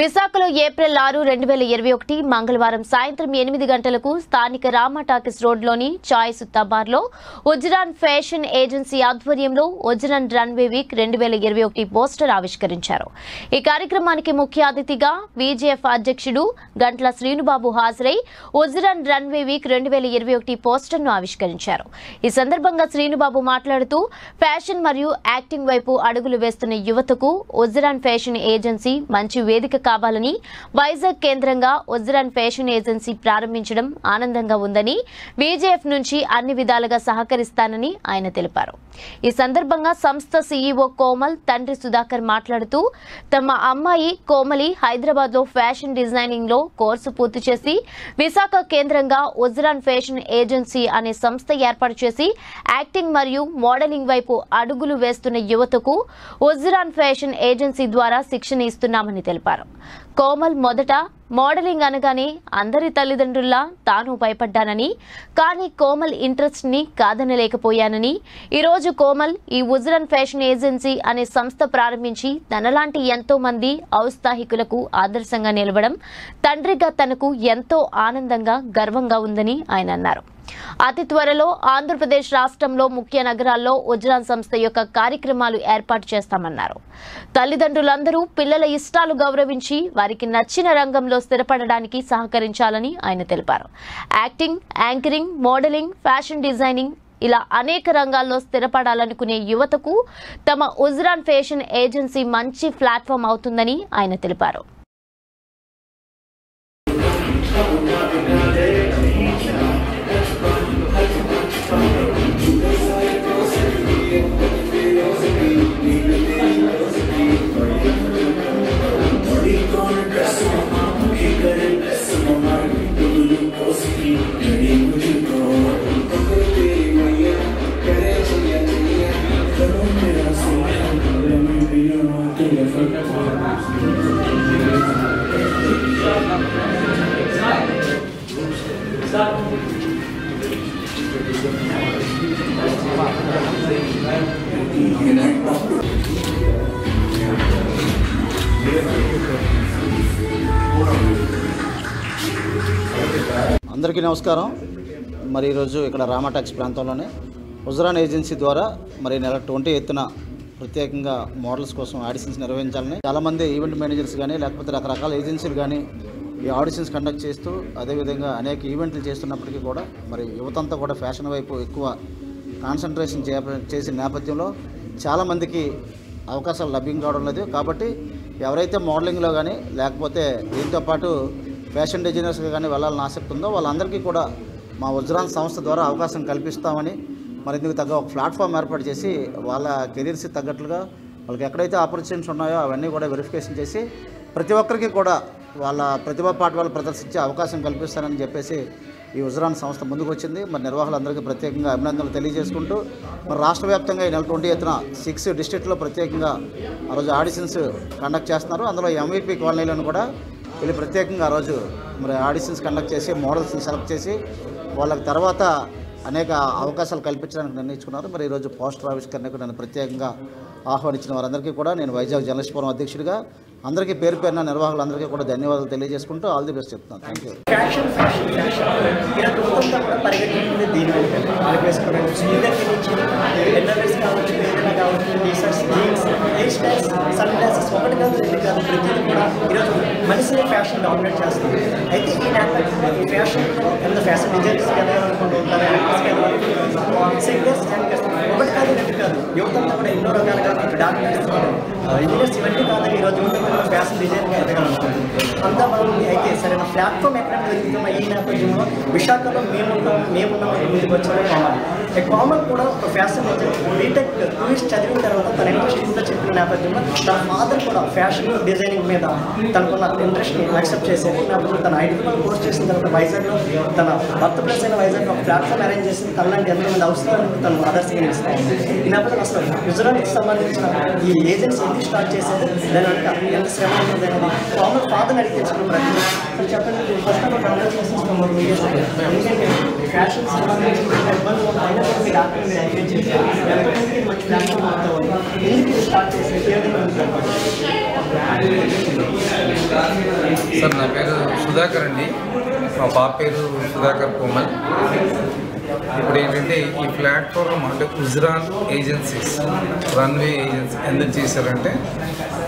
విశాఖలో ఏప్రిల్ ఆరు రెండు వేల ఇరవై ఒకటి మంగళవారం సాయంత్రం ఎనిమిది గంటలకు స్థానిక రామ టాకీస్ రోడ్లోని చాయ్ తబార్లో ఉజ్రాన్ ఫ్యాషన్ ఏజెన్సీ ఆధ్వర్యంలో ఉజ్రాన్ రన్వే వీక్ రెండు వేల ఇరవై ఒకటి పోస్టర్ ఆవిష్కరించారు. ఈ కార్యక్రమానికి ముఖ్య అతిథిగా బీజేఎఫ్ అధ్యక్షుడు గంట్ల శ్రీనుబాబు హాజరై ఉజ్రాన్ రన్వే వీక్ రెండు వేల ఇరవై ఒకటి పోస్టర్ను ఆవిష్కరించారు. ఈ సందర్భంగా శ్రీనుబాబు మాట్లాడుతూ ఫ్యాషన్ మరియు యాక్టింగ్ వైపు అడుగులు వేస్తున్న యువతకు ఉజ్రాన్ ఫ్యాషన్ ఏజెన్సీ మంచి వేదిక కావాలని వైజాగ్ కేంద్రంగా ఉజ్రాన్ ఫ్యాషన్ ఏజెన్సీ ప్రారంభించడం ఆనందంగా ఉందని బీజేఎఫ్ నుంచి అన్ని విధాలుగా సహకరిస్తానని ఆయన తెలిపారు. ఈ సందర్భంగా సంస్థ సీఈఓ కోమల్ తండ్రి సుధాకర్ మాట్లాడుతూ తమ అమ్మాయి కోమలి హైదరాబాద్లో ఫ్యాషన్ డిజైనింగ్లో కోర్సు పూర్తి చేసి విశాఖ కేంద్రంగా ఉజ్రాన్ ఫ్యాషన్ ఏజెన్సీ అనే సంస్థ ఏర్పాటు చేసి యాక్టింగ్ మరియు మోడలింగ్ వైపు అడుగులు వేస్తున్న యువతకు ఉజ్రాన్ ఫ్యాషన్ ఏజెన్సీ ద్వారా శిక్షణ ఇస్తున్నామని తెలిపారు. కోమల్ మొదట మోడలింగ్ అనగానే అందరి తల్లిదండ్రుల్లా తాను భయపడ్డానని కానీ కోమల్ ఇంట్రెస్ట్ని కాదనలేకపోయానని ఈరోజు కోమల్ ఈ ఉజ్రన్ ఫ్యాషన్ ఏజెన్సీ అనే సంస్థ ప్రారంభించి తనలాంటి ఎంతో మంది ఔత్సాహికులకు ఆదర్శంగా నిలవడం తండ్రిగా తనకు ఎంతో ఆనందంగా గర్వంగా ఉందని ఆయన అన్నారు. అతి త్వరలో ఆంధ్రప్రదేశ్ రాష్ట్రంలో ముఖ్య నగరాల్లో ఉజ్రాన్ సంస్థ యొక్క కార్యక్రమాలు ఏర్పాటు చేస్తామన్నారు. తల్లిదండ్రులందరూ పిల్లల ఇష్టాలు గౌరవించి వారికి నచ్చిన రంగంలో స్థిరపడడానికి సహకరించాలని ఆయన తెలిపారు. Acting anchoring modeling fashion designing ఇలా అనేక రంగాల్లో స్థిరపడాలనుకునే యువతకు తమ ఉజ్రాన్ ఫ్యాషన్ ఏజెన్సీ మంచి ప్లాట్ఫామ్ అవుతుందని ఆయన తెలిపారు. అందరికీ నమస్కారం. మరి ఈరోజు ఇక్కడ రామాటాక్స్ ప్రాంతంలోనే ఉజ్రాన్ ఏజెన్సీ ద్వారా మరి నెల ట్వంటీ ఎత్తున ప్రత్యేకంగా మోడల్స్ కోసం ఆడిషన్స్ నిర్వహించాలని చాలామంది ఈవెంట్ మేనేజర్స్ కానీ లేకపోతే రకరకాల ఏజెన్సీలు కానీ ఈ ఆడిషన్స్ కండక్ట్ చేస్తూ అదేవిధంగా అనేక ఈవెంట్లు చేస్తున్నప్పటికీ కూడా మరి యువతంతా కూడా ఫ్యాషన్ వైపు ఎక్కువ కాన్సన్ట్రేషన్ చే చేసిన నేపథ్యంలో చాలామందికి అవకాశాలు లభ్యం కావడం లేదు. కాబట్టి ఎవరైతే మోడలింగ్లో కానీ లేకపోతే దీంతో పాటు ఫ్యాషన్ డిజైనర్స్గా కానీ వెళ్ళాలని ఆసక్తి ఉందో వాళ్ళందరికీ కూడా మా వజ్రాన్ సంస్థ ద్వారా అవకాశం కల్పిస్తామని మరి ఇందుకు తగ్గ ఒక ప్లాట్ఫామ్ ఏర్పాటు చేసి వాళ్ళ కెరీర్స్కి తగ్గట్లుగా వాళ్ళకి ఎక్కడైతే ఆపర్చునిటీస్ ఉన్నాయో అవన్నీ కూడా వెరిఫికేషన్ చేసి ప్రతి ఒక్కరికి కూడా వాళ్ళ ప్రతిభా పాఠవాలు ప్రదర్శించే అవకాశం కల్పిస్తానని చెప్పేసి ఈ ఉజ్రాన్ సంస్థ ముందుకు వచ్చింది. మరి నిర్వాహకులందరికీ ప్రత్యేకంగా అభినందనలు తెలియజేసుకుంటూ మరి రాష్ట్ర వ్యాప్తంగా ఈ నెల ట్వంటీ ఎత్తున సిక్స్ డిస్ట్రిక్ట్లో ప్రత్యేకంగా ఆ రోజు ఆడిషన్స్ కండక్ట్ చేస్తున్నారు. అందులో ఎంవీపీ కాలనీలను కూడా వీళ్ళు ప్రత్యేకంగా ఆ రోజు మరి ఆడిషన్స్ కండక్ట్ చేసి మోడల్స్ని సెలెక్ట్ చేసి వాళ్ళకి తర్వాత అనేక అవకాశాలు కల్పించడానికి నిర్ణయించుకున్నారు. మరి ఈరోజు పోస్టర్ ఆవిష్కరణకు నన్ను ప్రత్యేకంగా ఆహ్వానించిన వారందరికీ కూడా నేను వైజాగ్ జర్నలిస్ట్ ఫోరం అధ్యక్షుడిగా అందరికీ పేరు పేరున నిర్వాహకులందరికీ కూడా ధన్యవాదాలు తెలియజేసుకుంటూ ఆల్ ది బెస్ట్ చెప్తున్నాను. థ్యాంక్ యూ కావచ్చు హెయిర్ స్టైల్స్ సన్ గ్లాసెస్ ఒకటి కాదు రెండు కాదు ప్రతిదీ కూడా ఈరోజు మనిషిని ఫ్యాషన్ డామినేట్ చేస్తుంది. అయితే ఈ నేపథ్యంలో ఈ ఫ్యాషన్ ఎంత ఫ్యాషన్ డిజైనర్స్ వెళ్ళాలనుకుంటూ ఉంటారు యాక్టర్స్ సింగర్స్ యాంకర్స్ ఒకటి కాదు రెండు కాదు యువతంతా కూడా ఎన్నో రకాలుగా డాక్యుమెంట్స్ ఇంజనీర్స్ ఇవన్నీ కాదు ఈరోజు యువతంతా ఫ్యాషన్ డిజైన్గా ఎదగాలనుకుంటుంది. అంతా బాగుంది అయితే సరైన? ప్లాట్ఫామ్ ఎక్కడ వెళ్తున్నాం ఈ నేపథ్యంలో విశాఖలో మేమున్నాం మేమున్నాం ముందుకు వచ్చాము కామన్ కామన్ కూడా ఒక ఫ్యాషన్ బీటెక్ టూరిస్ట్ చదివిన తర్వాత తన ఇంట్రెస్ట్ ఇంత చెప్పిన నేపథ్యంలో తన ఫాదర్ కూడా ఫ్యాషన్ డిజైనింగ్ మీద తనకున్న ఇంట్రెస్ట్ని యాక్సెప్ట్ చేసేది. నేపథ్యంలో తన ఐడియల్ కోర్స్ చేసిన తర్వాత వైజాగ్లో తన భర్త ప్లస్ అయిన వైజాగ్లో ఒక ప్లాట్ఫామ్ అరేంజ్ చేసి తనలాంటి ఎంతమంది అవసరాలు తను ఆదర్శంగా ఈ గుజరాత్కి సంబంధించిన ఈ ఏజెన్సీ ఎందుకు స్టార్ట్ చేశారు దాని వెనక ఎంత శ్రమ ఉంటుంది అనేది కామన్ ఫాదర్ అడిగి తెలుసుకున్న ప్రతి ఇప్పుడు చెప్పండి ఫస్ట్ ఆఫ్ ఆల్ కంగ్రాచులేషన్స్ ఎందుకంటే ఫ్యాషన్ సంబంధించిన ఇబ్బందులు అయినా కూడా మీరు మీరు ఎంకరేజ్ చేశారు ఎంతమందికి మంచి ప్లాట్ఫామ్ ఎందుకు స్టార్ట్ సార్ నా పేరు సుధాకర్ అండి. మా పాప పేరు సుధాకర్ కోమల్. ఇప్పుడు ఏంటంటే ఈ ప్లాట్ఫామ్ అంటే ఉజ్రాన్ ఏజెన్సీస్ రన్వే ఏజెన్సీ ఎందుకు చేశారంటే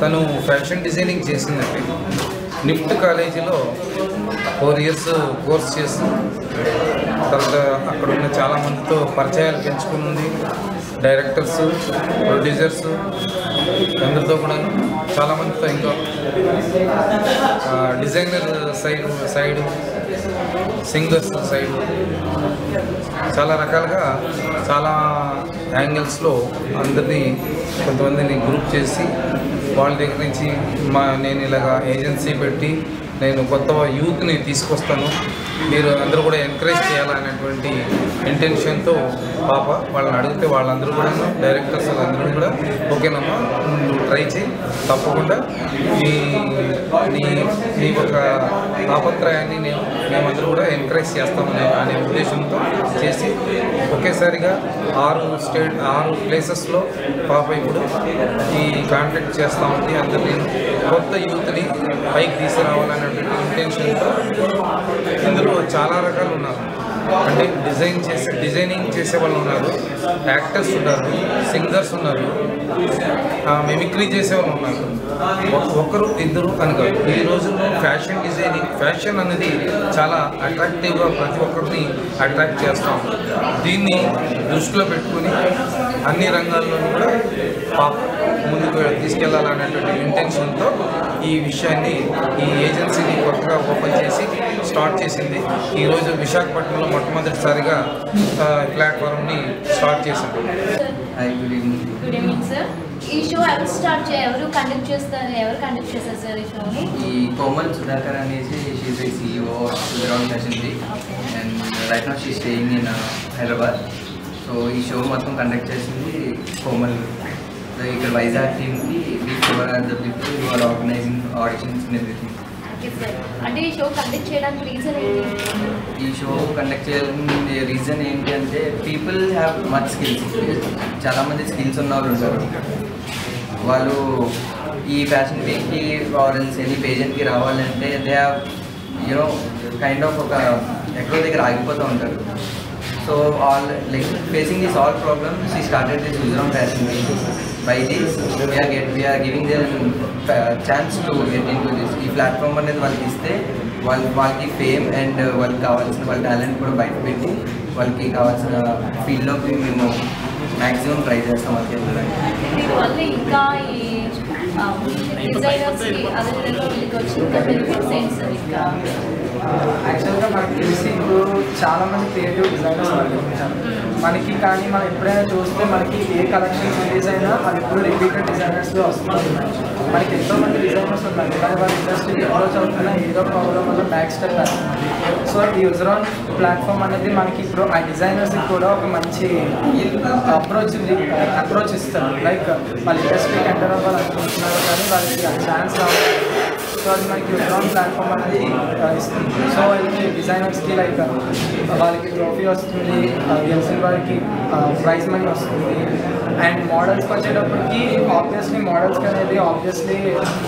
తను ఫ్యాషన్ డిజైనింగ్ చేసిందండి. నిఫ్ట్ కాలేజీలో ఫోర్ ఇయర్స్ కోర్స్ చేసి తర్వాత అక్కడ ఉన్న చాలా మందితో పరిచయాలు పెంచుకుంది డైరెక్టర్స్ ప్రొడ్యూసర్స్ అందరితో కూడా చాలామందితో ఇంకా designer side side singers side. చాలా రకాలుగా చాలా యాంగిల్స్లో అందరినీ కొంతమందిని గ్రూప్ చేసి వాళ్ళ దగ్గర నుంచి మా నేను ఇలాగా ఏజెన్సీ పెట్టి నేను కొత్త యూత్ని తీసుకొస్తాను. మీరు అందరూ కూడా ఎంకరేజ్ చేయాలనేటువంటి ఇంటెన్షన్తో పాప వాళ్ళని అడిగితే వాళ్ళందరూ కూడా డైరెక్టర్స్ అందరూ కూడా ఓకేనమ్మా ట్రై చేయి తప్పకుండా మీ నీ నీ ఒక తాపత్రయాన్ని నేను మేమందరూ కూడా ఎంకరేజ్ చేస్తామనే అనే ఉద్దేశంతో చేసి ఒకేసారిగా ఆరు స్టేట్ ఆరు ప్లేసెస్లో పాప ఇప్పుడు ఈ కాంటాక్ట్ చేస్తూ ఉంది అందరినీ. కొత్త యూత్ని పైకి తీసుకురావాలనేటువంటి ఇంటెన్షన్తో ఇందులో చాలా రకాలు ఉన్నారు. అంటే డిజైన్ చేసే డిజైనింగ్ చేసే వాళ్ళు ఉన్నారు. యాక్టర్స్ ఉన్నారు సింగర్స్ ఉన్నారు. మిమిక్రీ చేసే వాళ్ళు ఉన్నారు. ఒకరు ఇద్దరు కనుక ఈ రోజుల్లో ఫ్యాషన్ డిజైనింగ్ ఫ్యాషన్ అనేది చాలా అట్రాక్టివ్గా ప్రతి ఒక్కరిని అట్రాక్ట్ చేస్తాం దీన్ని దృష్టిలో పెట్టుకుని అన్ని రంగాల్లోనూ కూడా ముందుకు తీసుకెళ్ళాలనేటువంటి ఇంటెన్షన్తో ఈ విషయాన్ని ఈ ఏజెన్సీని కొత్తగా ఓపెన్ చేసి స్టార్ట్ చేసింది. ఈరోజు విశాఖపట్నంలో మొట్టమొదటిసారిగా ఆ, ప్లాట్ఫామ్ని స్టార్ట్ సార్ ఈ షో ఎవరు స్టార్ట్ చే ఎవరు కండక్ట్ చేస్తారు ఎవరు కండక్ట్ చేస్తారు సార్ ఈ షోని? ఈ కోమల్ సుధాకర్ అనేసి she the CEO సుధరాన్ fashion and right now she staying in Hyderabad so ఈ షో మొత్తం కండక్ట్ చేసింది కోమల్. ఇక్కడ వైజాగ్ టీమ్కి are the people you are organizing auditions everything sir అంటే ఈ షో కండక్ట్ చేయడానికి రీజన్ ఏంటి? ఈ షో కండక్ట్ చేయడానికి రీజన్ ఏంటి అంటే పీపుల్ హ్యావ్ మచ్ స్కిల్స్ చాలామంది స్కిల్స్ ఉన్న వాళ్ళు ఉంటారు. వాళ్ళు ఈ ఫ్యాషన్ వీక్కి ఆరెల్స్ ఎనీ పేజెంట్కి రావాలంటే they have you know kind of ఒక ఎక్కడో దగ్గర ఆగిపోతూ ఉంటారు. So all like facing this all problems we started this Gujaran fashion week by this we're get we're giving their chance to get into this ఈ platform అనేది వాళ్ళకి ఇస్తే వాళ్ళ వాళ్ళకి ఫేమ్ అండ్ వాళ్ళకి కావాల్సిన వాళ్ళ టాలెంట్ కూడా బయట పెట్టి వాళ్ళకి కావాల్సిన ఫీల్డ్లోకి మేము మ్యాక్సిమం ట్రై చేస్తాం అది ఇంకా యాక్చువల్గా మనకి తెలిసి ఇప్పుడు చాలా మంది క్రియేటివ్ డిజైనర్స్ ఉంటారు మనకి కానీ మనం ఎప్పుడైనా చూస్తే మనకి ఏ కలెక్షన్ రిలీజ్ అయినా అది ఇప్పుడు రిపీటెడ్ డిజైనర్స్లో వస్తున్నాయి మనకి ఎంతో మంది డిజైనర్స్ ఉన్నారు. కానీ వాళ్ళ ఇండస్ట్రీ అప్రోచ్ అవుతున్న ఏదో ప్రాబ్లం వల్ల బ్యాక్ స్టెప్ సో ఈ యూజరాన్ ప్లాట్ఫామ్ అనేది మనకి ఇప్పుడు ఆ డిజైనర్స్కి కూడా ఒక మంచి అప్రోచ్ అప్రోచ్ ఇస్తారు లైక్ వాళ్ళ ఇండస్ట్రీకి ఎంటర్ అవ్వాలనుకుంటున్నారు కానీ వాళ్ళకి ఆ ఛాన్స్ రావాలి సో అది మనకి యూజరాన్ ప్లాట్ఫామ్ అనేది ఆ, ఇస్తుంది సో వాళ్ళకి డిజైనర్స్కి లైక్ వాళ్ళకి ట్రోఫీ వస్తుంది ఆ, గెలిచిన వారికి ప్రైజ్ మనీ వస్తుంది అండ్ మోడల్స్కి వచ్చేటప్పటికి ఆబ్వియస్లీ మోడల్స్కి అనేది ఆబ్వియస్లీ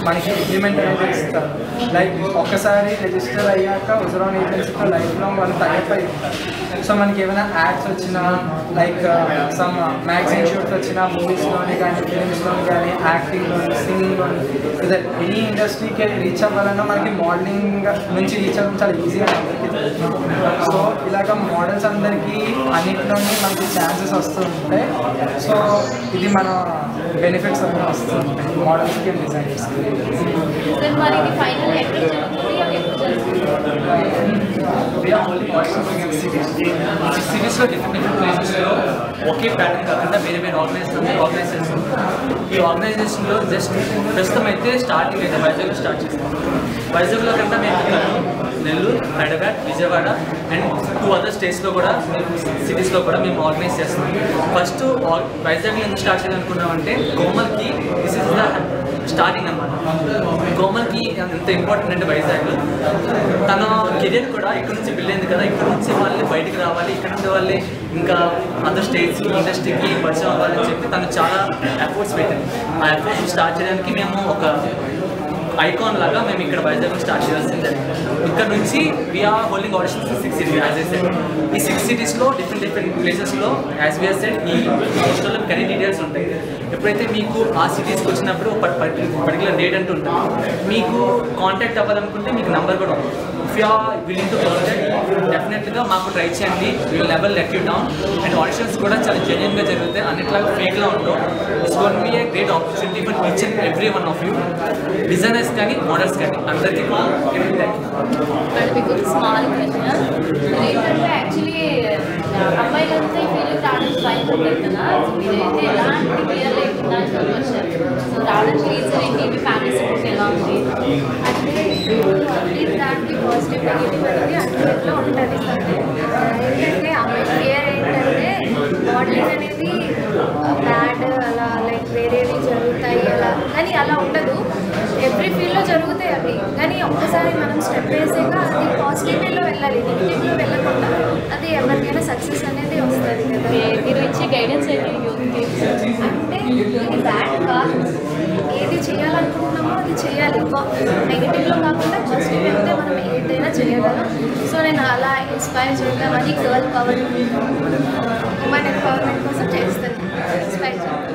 మనకి అగ్రిమెంట్ అనేది ఇస్తారు లైక్ ఒక్కసారి రిజిస్టర్ అయ్యాక ఉజరాన్ ఏజెన్సీతో లైఫ్ లాంగ్ వాళ్ళు టైప్ అయి ఉంటారు సో మనకి ఏమైనా యాడ్స్ వచ్చినా లైక్ సమ్ మ్యాగజైన్ షూట్స్ వచ్చినా మూవీస్లోని కానీ ఫిలిమ్స్లోని కానీ యాక్టింగ్లోని సింగింగ్లోని ఇదే ఎనీ ఇండస్ట్రీకి రీచ్ అవ్వాలన్నా మనకి మోడలింగ్ నుంచి రీచ్ అవ్వడం చాలా ఈజీ అందరికీ సో ఇలాగ మోడల్స్ అందరికీ అన్నింటిలోని మనకి ఛాన్సెస్ వస్తూ ఉంటాయి సో ఇది మన బెనిఫిట్స్ అన్నీ వస్తూ ఉంటాయి మోడల్స్కి డిజైనర్స్కి సిటీస్లో డిఫరెంట్ డిఫరెంట్ ప్లేసెస్లో ఒకే ప్యాటర్న్ కాకుండా వేరే వేరే ఆర్గనైజేషన్ ఆర్గనైజ్ చేస్తాం ఈ ఆర్గనైజేషన్లో జస్ట్ ప్రస్తుతం అయితే స్టార్టింగ్ అయితే వైజాగ్లో స్టార్ట్ చేస్తాం వైజాగ్లో కన్నా మేము Nellore Hyderabad Vijayawada and to other స్టేట్స్లో కూడా సిటీస్లో కూడా మేము ఆర్గనైజ్ చేస్తున్నాం. ఫస్ట్ వైజాగ్లో ఎందుకు స్టార్ట్ చేయాలనుకున్నామంటే కోమల్కి దిస్ ఇస్ ద స్టార్టింగ్ అనమాట కోమల్కి ఎంత ఇంపార్టెంట్ అంటే వైజాగ్. తన కెరీర్ కూడా ఇక్కడ నుంచి పెళ్ళైంది కదా. ఇక్కడ నుంచి వాళ్ళని బయటికి రావాలి. ఇక్కడ నుంచి వాళ్ళే ఇంకా అదర్ స్టేట్స్కి ఇండస్ట్రీకి పరిచయం అవ్వాలని చెప్పి తను చాలా ఎఫర్ట్స్ పెట్టింది. ఆ ఎఫర్ట్స్ స్టార్ట్ చేయడానికి మేము ఒక ఐకాన్ లాగా మేము ఇక్కడ వైజాగ్ స్టార్ట్ చేయాల్సింది. నుంచి we're holding auditions six cities as is said ఈ సిక్స్ సిటీస్లో డిఫరెంట్ డిఫరెంట్ ప్లేసెస్లో యాజ్ వి సెడ్ ఈ పోస్టర్లో కెరీ డీటెయిల్స్ ఉంటాయి. ఎప్పుడైతే మీకు ఆ సిటీస్కి వచ్చినప్పుడు ఒక పర్టికులర్ డేట్ అంటూ ఉంటుంది మీకు కాంటాక్ట్ అవ్వాలనుకుంటే మీకు నంబర్ కూడా ఉంటుంది. You are willing to contact డెఫినెట్గా మాకు ట్రై చేయండి. Will level let you down and auditions కూడా చాలా జెన్యున్గా జరుగుతాయి. అన్నిట్లాగా ఫేక్లా ఉండవు. It's gonna be a great opportunity for each and every one of you designers కానీ మోడల్స్ కానీ అందరికీ స్మాల్ ఏంటంటే యాక్చువల్లీ అమ్మాయిలంతా ఈ ఫీల్డ్ రావడానికి భయపడతారు కదా. సో మీరైతే ఎలాంటి క్లియర్ లేకుండా ఇక్కడికి వచ్చారు? సో రావడానికి రీజన్ ఏంటి? మీ ఫ్యామిలీ సపోర్ట్ ఎలా ఉంది? అంటే అన్ని దానికి పాజిటివ్ నెగిటివ్ అనేది అన్నిట్లో ఉంటుంది ఏంటంటే అమ్మాయి ఫియర్ ఏంటంటే మోడలింగ్ అనేది బ్యాడ్ అలా లైక్ వేరేవి జరుగుతాయి అలా కానీ అలా ఉండదు ఎవ్రీ ఫీల్డ్లో జరుగుతాయి అవి కానీ ఒక్కసారి మనం స్టెప్ వేసాక అది పాజిటివ్ వేలో వెళ్ళాలి నెగిటివ్లో వెళ్ళకుండా అది ఎవరికైనా సక్సెస్ అనేది వస్తుంది కదా మీరు ఇచ్చే గైడెన్స్ ఏంటి అంటే ఇది బ్యాడ్ కాదు. ఏది చేయాలనుకుంటున్నామో అది చేయాలి. నెగిటివ్లో కాకుండా పాజిటివ్ చేయగలం సో నేను అలా ఇన్స్పైర్ చేద్దామని గర్ల్ పవర్ ఉమెన్ ఎంపవర్మెంట్ కోసం చేస్తాను ఇన్స్పైర్ చేద్దాం